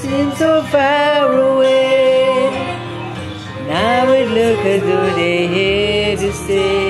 seems so far away. Now it look as though they're here to stay.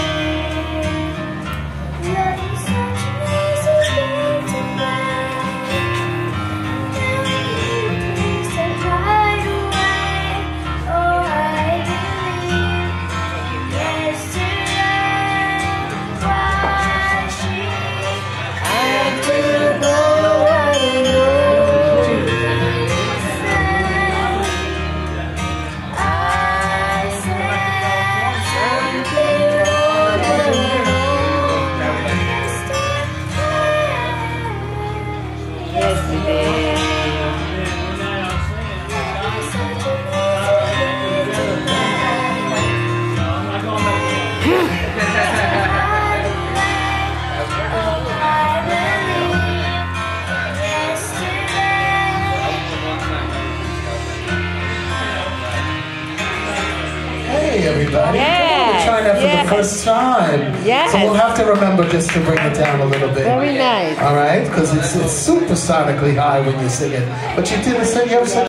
Hey, everybody. Yeah, We're trying that for yes. the first time. Yes. So we'll have to remember just to bring it down a little bit. Very nice. All right? Because it's, it's supersonically high when you sing it. But you did a, you have such